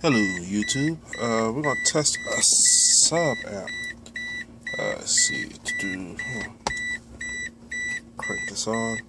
Hello, YouTube. Uh, we're gonna test a sub app. Uh, let's see. To do, crank this on.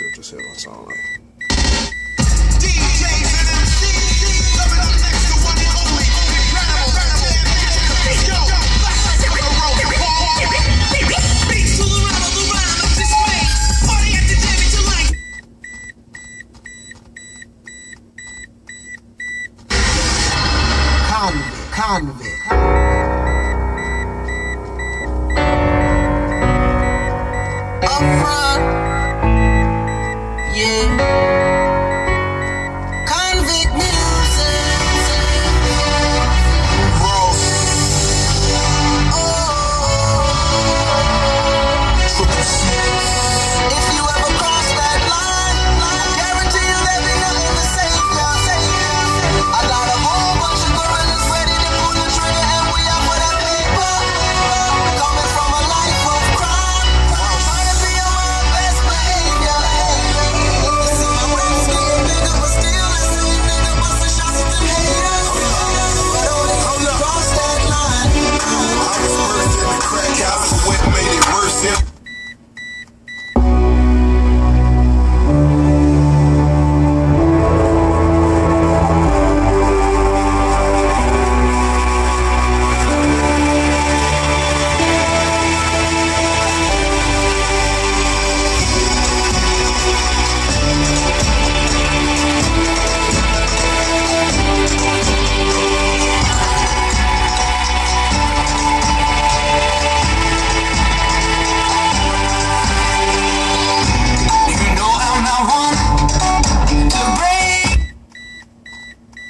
What this here gonna like.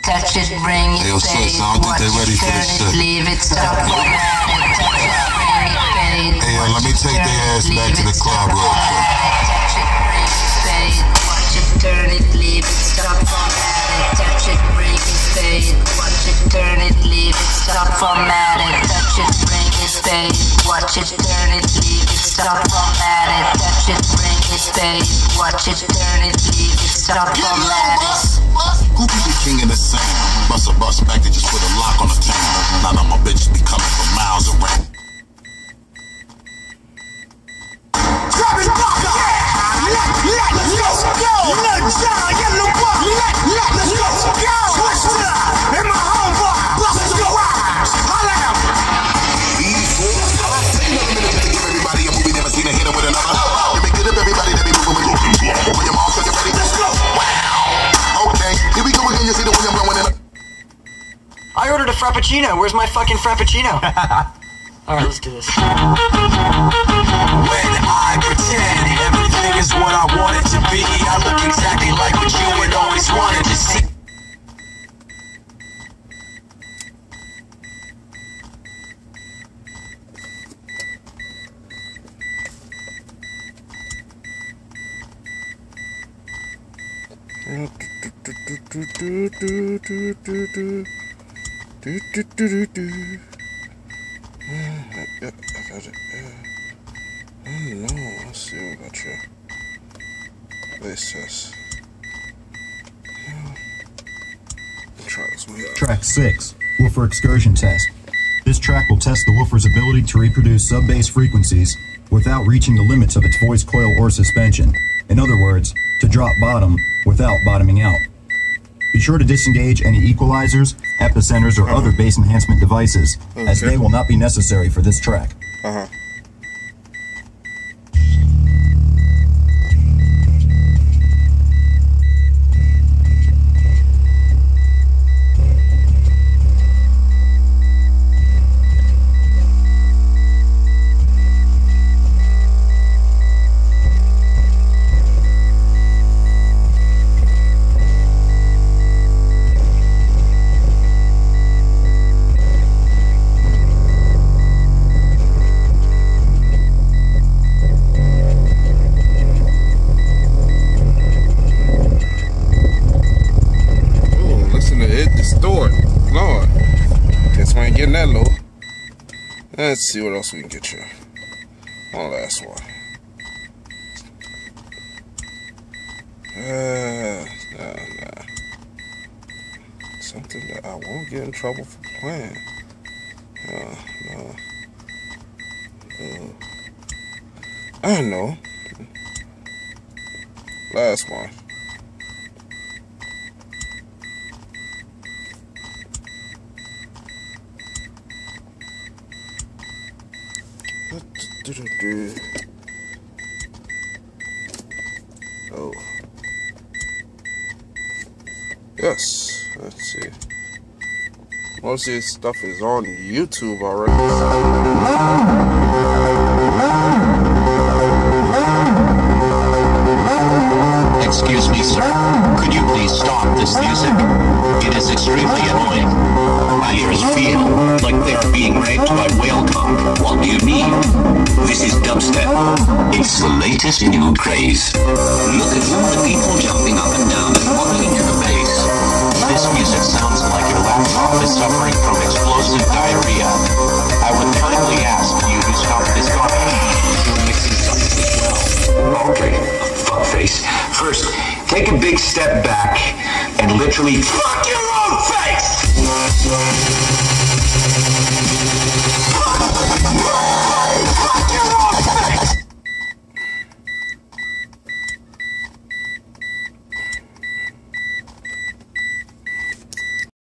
Touch it, bring it, yo, say sis, it, I don't think watch they ready it, for turn this it, shit. leave it, stop it, it, bring it, pay it, Hey, yo, let me take their ass back to the club real quick. touch it, bring it, pay it, watch it, turn it, leave it, stop format it, touch it, bring it, pay it, watch it, turn it, leave it, stop format it, touch it, bring it, pay it, watch it, turn it, leave it, stop format it, touch it, bring it, pay watch it, turn it, leave it, stop Get low, format it. bus, bus. Who be the king of the sound? Bust a bus back to just frappuccino. Where's my fucking frappuccino? All right, let's do this. When I pretend everything is what I want it to be, I look exactly like what you had always wanted to see. Yeah, I got it. Yeah. Oh no, let's see what about you. This one. Track 6, Woofer Excursion Test. This track will test the woofer's ability to reproduce sub-bass frequencies without reaching the limits of its voice coil or suspension. In other words, to drop bottom without bottoming out. Be sure to disengage any equalizers, epicenters, or other bass enhancement devices, as they will not be necessary for this track. Uh huh. Let's see what else we can get you. One last one. Uh, nah, nah. Something that I won't get in trouble for playing. Uh, no. Uh, I know. Last one. Oh. Yes. Let's see. Most of this stuff is on YouTube already. Excuse me, sir. Could you please stop this music? It is extremely annoying. My ears feel like they are being raped by whale cock. What do you mean? This is dubstep. It's the latest new craze. Look at all the people jumping up and down and wobbling to the bass. This music sounds like your laptop is suffering from explosive diarrhea. I would kindly ask you to stop this garbage. Something well. Okay, fuckface. First, take a big step back and literally fuck your own face!